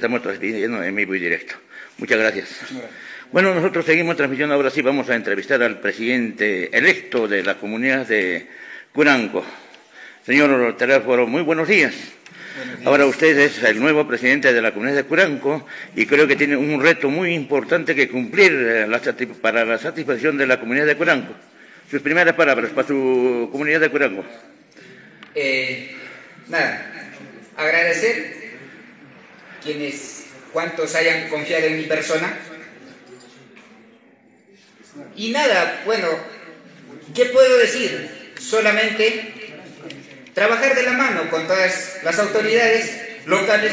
estamos transmitiendo en vivo y directo. Muchas gracias. Bueno, nosotros seguimos transmitiendo. Ahora sí vamos a entrevistar al presidente electo de la comunidad de Curanco. Señor Teléfono, muy buenos días. Ahora usted es el nuevo presidente de la comunidad de Curanco y creo que tiene un reto muy importante que cumplir eh, para la satisfacción de la comunidad de Curanco. Sus primeras palabras para su comunidad de Curanco. Eh, nada, agradecer quienes, cuantos hayan confiado en mi persona. Y nada, bueno, ¿qué puedo decir? Solamente trabajar de la mano con todas las autoridades locales,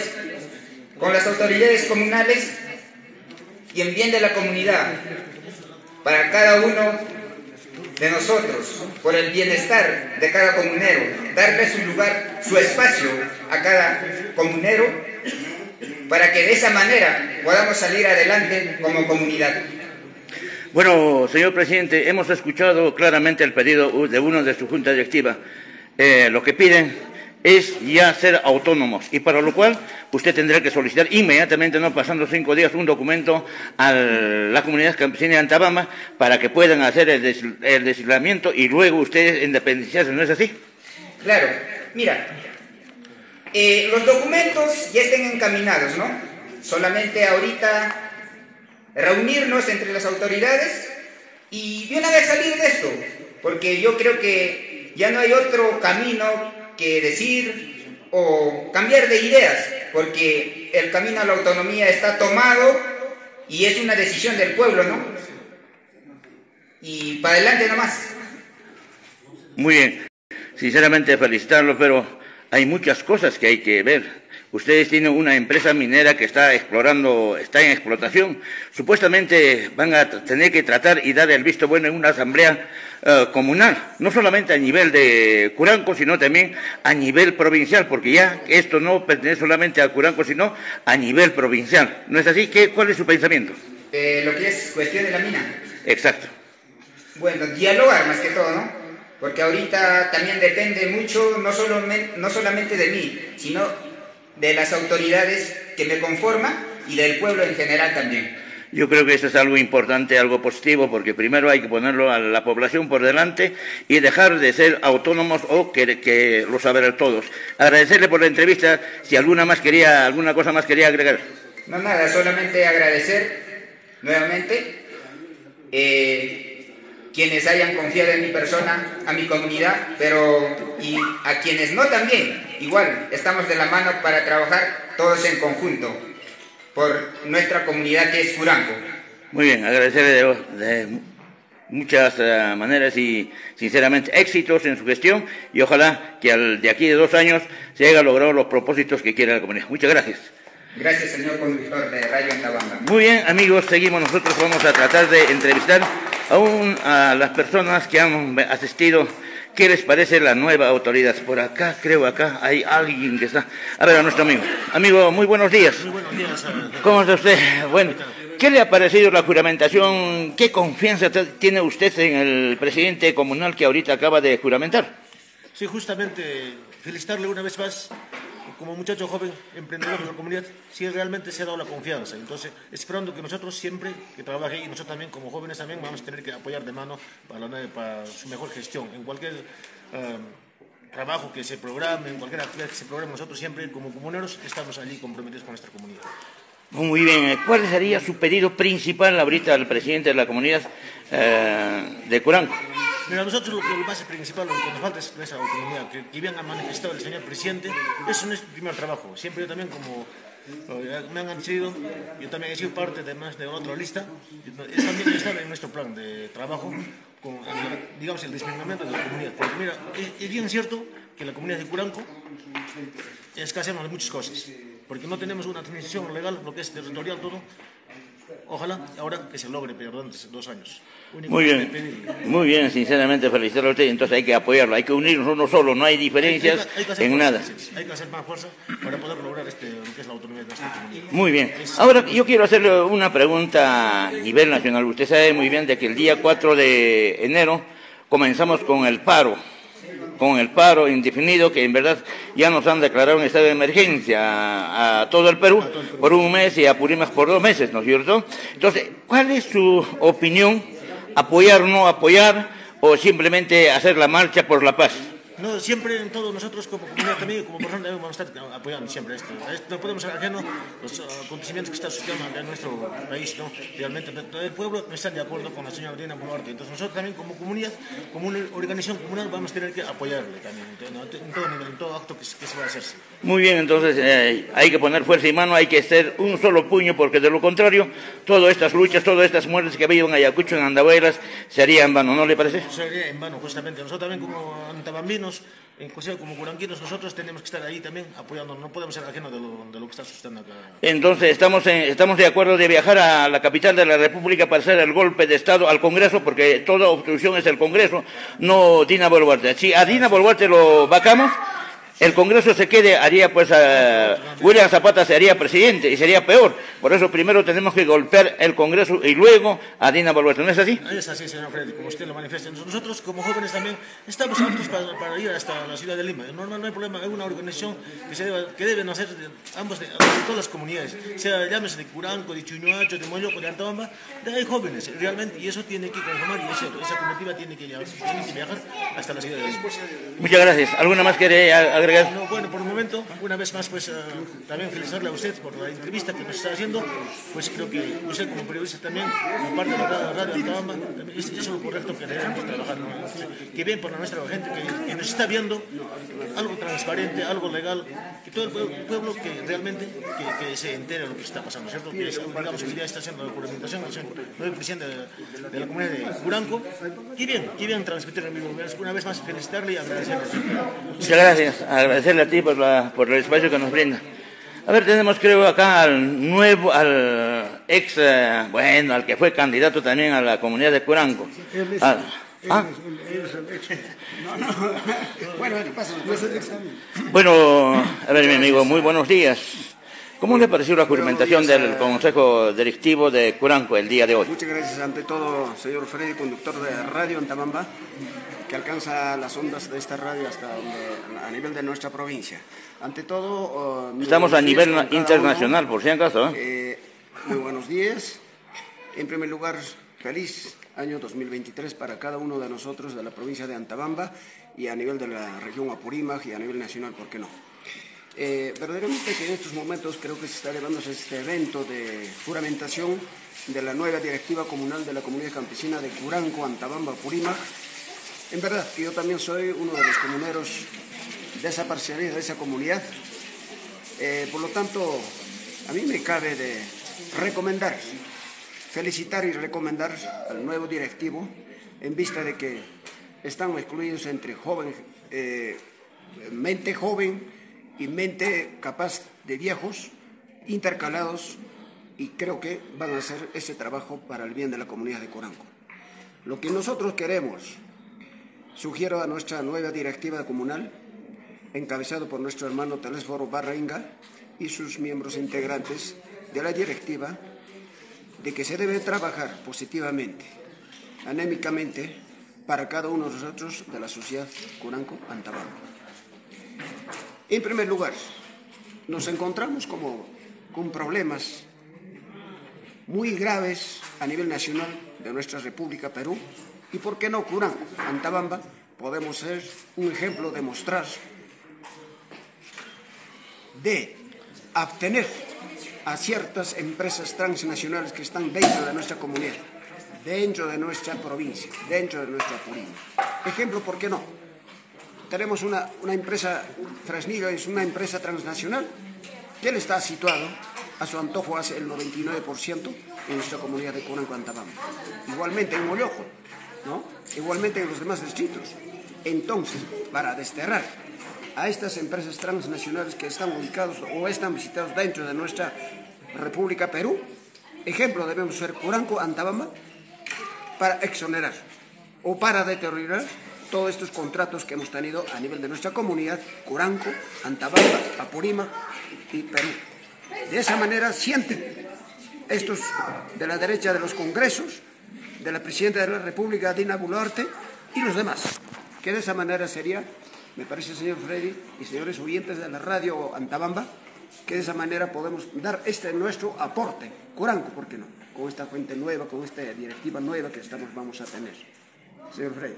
con las autoridades comunales y en bien de la comunidad, para cada uno de nosotros, por el bienestar de cada comunero, darle su lugar, su espacio a cada comunero, para que de esa manera podamos salir adelante como comunidad. Bueno, señor presidente, hemos escuchado claramente el pedido de uno de su junta directiva. Eh, lo que piden es ya ser autónomos y para lo cual usted tendrá que solicitar inmediatamente, no pasando cinco días, un documento a la comunidad campesina de Antabama para que puedan hacer el, des y luego ustedes independizarse, ¿no es así? Claro, mira, eh, los documentos ya estén encaminados, ¿no? Solamente ahorita reunirnos entre las autoridades y de una vez salir de esto, porque yo creo que ya no hay otro camino que decir o cambiar de ideas, porque el camino a la autonomía está tomado y es una decisión del pueblo, ¿no? Y para adelante nomás. Muy bien, sinceramente felicitarlo, pero hay muchas cosas que hay que ver. Ustedes tienen una empresa minera que está explorando, está en explotación. Supuestamente van a tener que tratar y dar el visto bueno en una asamblea eh, comunal, no solamente a nivel de Curanco, sino también a nivel provincial, porque ya esto no pertenece solamente a Curanco, sino a nivel provincial. ¿No es así? ¿Qué, ¿Cuál es su pensamiento? Eh, lo que es cuestión de la mina. Exacto. Bueno, dialogar más que todo, ¿no? Porque ahorita también depende mucho, no, solo, no solamente de mí, sino de las autoridades que me conforman y del pueblo en general también. Yo creo que eso es algo importante, algo positivo, porque primero hay que ponerlo a la población por delante y dejar de ser autónomos o que, que lo saber todos. Agradecerle por la entrevista. Si alguna más quería, alguna cosa más quería agregar. No nada, solamente agradecer nuevamente. Eh, quienes hayan confiado en mi persona, a mi comunidad, pero y a quienes no también. Igual, estamos de la mano para trabajar todos en conjunto por nuestra comunidad que es Curanco. Muy bien, agradecerle de, muchas eh, maneras y sinceramente éxitos en su gestión y ojalá que al, de aquí de dos años se haya logrado los propósitos que quiere la comunidad. Muchas gracias. Gracias, señor conductor de Radio Antabanga. Muy bien, amigos, seguimos. Nosotros vamos a tratar de entrevistar aún a las personas que han asistido. ¿Qué les parece la nueva autoridad? Por acá, creo, acá hay alguien que está. A ver, a nuestro amigo. Amigo, muy buenos días. Muy buenos días. ¿Cómo está usted? Bueno, ¿qué le ha parecido la juramentación? ¿Qué confianza tiene usted en el presidente comunal que ahorita acaba de juramentar? Sí, justamente felicitarle una vez más como muchacho joven, emprendedor de la comunidad, si realmente se ha dado la confianza. Entonces, esperando que nosotros siempre que trabaje y nosotros también como jóvenes también vamos a tener que apoyar de mano para, para su mejor gestión. En cualquier eh, trabajo que se programe, en cualquier actividad que se programe, nosotros siempre como comuneros estamos allí comprometidos con nuestra comunidad. Muy bien, ¿cuál sería su pedido principal ahorita al presidente de la comunidad eh, de Curanco? Mira, nosotros lo, lo más principal, lo que nos falta es esa autonomía, que, que bien ha manifestado el señor presidente, eso no es el primer trabajo. Siempre yo también como me han sido, yo también he sido parte de más de otra lista, también está en nuestro plan de trabajo con, digamos, el desmembramiento de la comunidad. Porque mira, es, bien cierto que la comunidad de Curanco escaseamos muchas cosas, porque no tenemos una transición legal, lo que es territorial todo, Ojalá ahora que se logre, pero durante dos años. muy bien, muy bien, sinceramente felicitarlo a usted. Entonces hay que apoyarlo, hay que unirnos uno solo, no hay diferencias en nada. Hay que hacer más fuerza para poder lograr este, lo que es la autonomía de nuestra comunidad. Muy bien. Ahora yo quiero hacerle una pregunta a nivel nacional. Usted sabe muy bien de que el día 4 de enero comenzamos con el paro con el paro indefinido, que en verdad ya nos han declarado un estado de emergencia a, todo el Perú por un mes y a Purímac por dos meses, ¿no es cierto? Entonces, ¿cuál es su opinión? ¿Apoyar o no apoyar? ¿O simplemente hacer la marcha por la paz? No, siempre en todos nosotros como comunidad también, como persona, debemos estar apoyando siempre esto. No podemos ser ajenos los acontecimientos que están sucediendo en nuestro país, ¿no? Realmente todo el pueblo no está de acuerdo con la señora Dina Boluarte. Entonces nosotros también como comunidad, como una organización comunal, vamos a tener que apoyarle también en todo en todo acto que, se va a hacerse. Muy bien, entonces eh, hay que poner fuerza y mano, hay que ser un solo puño, porque de lo contrario, todas estas luchas, todas estas muertes que ha habido en Ayacucho, en Andahuaylas, serían en vano, ¿no le parece? Sería en vano, justamente. Nosotros también como antabambinos inclusive como curanquinos, nosotros tenemos que estar ahí también apoyando, no podemos ser ajenos de lo, que está sucediendo acá. Entonces, estamos, estamos de acuerdo de viajar a la capital de la República para hacer el golpe de Estado al Congreso, porque toda obstrucción es el Congreso, no Dina Boluarte. Si a Dina Boluarte lo vacamos, el Congreso se quede, haría pues a William Zapata sería presidente y sería peor. Por eso primero tenemos que golpear el Congreso y luego a Dina Boluarte. ¿No es así? Es así, señor Freddy, como usted lo manifiesta. Nosotros como jóvenes también estamos aptos para, ir hasta la ciudad de Lima. No, no, hay problema, hay una organización que, se debe, que deben hacer de, ambos de, todas las comunidades, sea llámese de Curanco, de Chuñuacho, de Moyoco, de Antabamba, hay jóvenes realmente y eso tiene que conformar y esa comitiva tiene que, viajar hasta la ciudad de Lima. Muchas gracias. ¿Alguna más quiere agregar? Bueno, por el momento, una vez más, pues eh, también felicitarle a usted por la entrevista que nos está haciendo. Pues creo que usted como periodista también, como parte de la radio de Altabamba, es, es lo correcto que debemos trabajar. Que bien por nuestra gente que, nos está viendo algo transparente, algo legal, que todo el pueblo, que realmente que, se entere de lo que está pasando, ¿cierto? Que digamos que ya está haciendo la juramentación, el presidente de, de, la comunidad de Curanco. Qué bien, qué bien transmitir el mismo. Una vez más felicitarle y agradecerle. Muchas gracias agradecerle a ti por, la, por el espacio que nos brinda. A ver, tenemos creo acá al nuevo, al ex, eh, bueno, al que fue candidato también a la comunidad de Curanco. Ah, ¿ah? Bueno, a ver mi amigo, muy buenos días. ¿Cómo le pareció la juramentación del Consejo Directivo de Curanco el día de hoy? Muchas gracias ante todo, señor Freddy, conductor de Radio Antamamba que alcanza las ondas de esta radio hasta a nivel de nuestra provincia. Ante todo... Uh, Estamos a nivel internacional, por si acaso. ¿eh? ¿eh? muy buenos días. En primer lugar, feliz año 2023 para cada uno de nosotros de la provincia de Antabamba y a nivel de la región Apurímac y a nivel nacional, ¿por qué no? Eh, verdaderamente que en estos momentos creo que se está llevándose este evento de juramentación de la nueva directiva comunal de la comunidad campesina de Curanco, Antabamba, Apurímac, en verdad que yo también soy uno de los comuneros de esa parcialidad, de esa comunidad. Eh, por lo tanto, a mí me cabe de recomendar, felicitar y recomendar al nuevo directivo en vista de que están excluidos entre joven, eh, mente joven y mente capaz de viejos, intercalados, y creo que van a hacer ese trabajo para el bien de la comunidad de Coranco. Lo que nosotros queremos Sugiero a nuestra nueva directiva comunal, encabezado por nuestro hermano Telésforo Barrainga y sus miembros integrantes de la directiva, de que se debe trabajar positivamente, anémicamente, para cada uno de nosotros de la sociedad Curanco Antabaco. En primer lugar, nos encontramos como con problemas muy graves a nivel nacional de nuestra República Perú, y por qué no Curán, Antabamba, podemos ser un ejemplo de mostrar, de obtener a ciertas empresas transnacionales que están dentro de nuestra comunidad, dentro de nuestra provincia, dentro de nuestra Purín. Ejemplo, ¿por qué no? Tenemos una, una empresa, Transmiga es una empresa transnacional, que le está situado a su antojo hace el 99% en nuestra comunidad de Curanco Antabamba. Igualmente en Mollojo, igualmente en los demás distritos. Entonces, para desterrar a estas empresas transnacionales que están ubicados o están visitados dentro de nuestra República Perú, ejemplo debemos ser Curanco, Antabamba, para exonerar o para deteriorar todos estos contratos que hemos tenido a nivel de nuestra comunidad, Curanco, Antabamba, Apurima y Perú. De esa manera sienten estos de la derecha de los congresos de la Presidenta de la República, Dina Boluarte, y los demás, que de esa manera sería Me parece, señor Freddy y señores oyentes de la radio Antabamba, que de esa manera podemos dar este nuestro aporte, Curanco, ¿por qué no? Con esta fuente nueva, con esta directiva nueva que estamos, vamos a tener. Señor Freddy.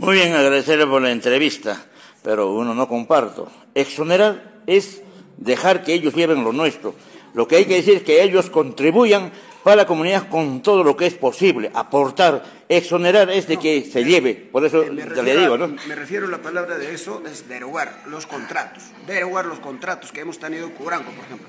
Muy bien, agradecerle por la entrevista, pero uno no comparto. Exonerar es dejar que ellos lleven lo nuestro. Lo que hay que decir es que ellos contribuyan para la comunidad con todo lo que es posible, aportar, exonerar es de que se lleve, por eso Eh, le digo, ¿no? Me refiero a la palabra de eso, es derogar los contratos. Derogar los contratos que hemos tenido en Curanco, por ejemplo.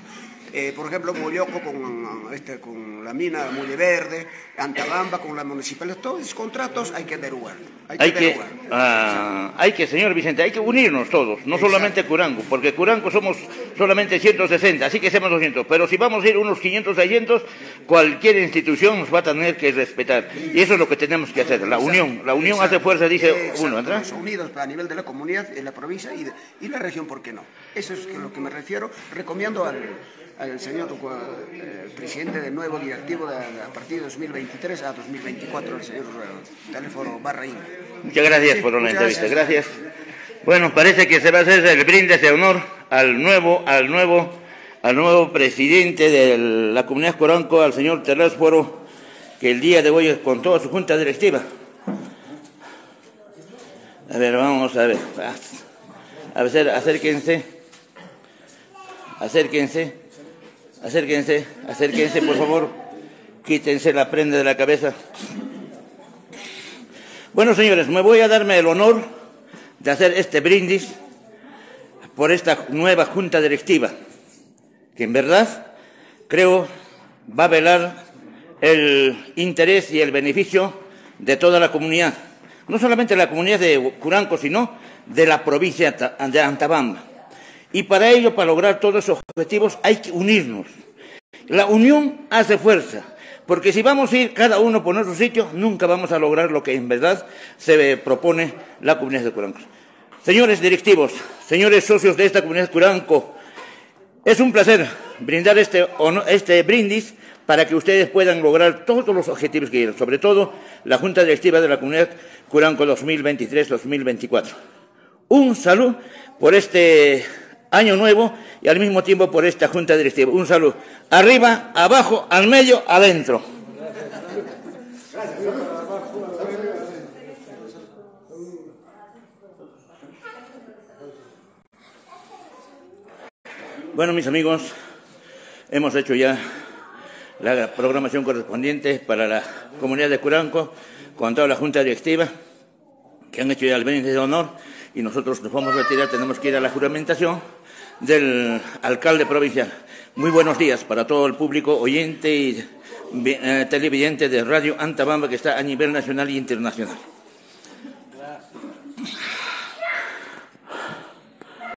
Eh, por ejemplo, Molloco con, este, con la mina Mulle Verde, Antabamba con la municipalidad, todos esos contratos hay que derogar. Hay que, Hay que, ah, hay que, señor Vicente, hay que unirnos todos, no solamente Curango, porque Curango somos solamente 160, así que somos 200, pero si vamos a ir unos 500, 600, cualquier institución nos va a tener que respetar. Y eso es lo que tenemos que hacer, la unión. La unión hace fuerza, dice uno, ¿verdad? unidos a nivel de la comunidad, en la provincia y, de- y la región, ¿por qué no? Eso es a lo que me refiero. Recomiendo al, al señor eh, presidente del nuevo directivo de, a partir de 2023 a 2024, el señor eh, Teléfono Barraín. Muchas gracias por la entrevista, gracias. Bueno, parece que se va a hacer el brindis de honor al nuevo, al nuevo, al nuevo presidente de la comunidad Coranco, al señor Terrasforo, que el día de hoy con toda su junta directiva. A ver, vamos a ver. A ver, acérquense. Acérquense. Acérquense. Acérquense, por favor. Quítense la prenda de la cabeza. Bueno, señores, me voy a darme el honor de hacer este brindis por esta nueva junta directiva, que en verdad creo va a velar el interés y el beneficio de toda la comunidad, no solamente la comunidad de Curanco, sino de la provincia de Antabamba. Y para ello, para lograr todos esos objetivos, hay que unirnos. La unión hace fuerza, porque si vamos a ir cada uno por nuestro sitio, nunca vamos a lograr lo que en verdad se propone la comunidad de Curanco. Señores directivos, señores socios de esta comunidad de Curanco, es un placer brindar este, este brindis para que ustedes puedan lograr todos los objetivos que quieran, sobre todo la Junta Directiva de la Comunidad Curanco 2023-2024. Un saludo por este año nuevo y al mismo tiempo por esta Junta Directiva. Un saludo. Arriba, abajo, al medio, adentro. Bueno, mis amigos, hemos hecho ya la programación correspondiente para la comunidad de Curanco con toda la Junta Directiva que han hecho ya el brindis de honor y nosotros nos vamos a retirar, tenemos que ir a la juramentación del alcalde provincial. Muy buenos días para todo el público oyente y eh, televidente de Radio Antabamba que está a nivel nacional e internacional.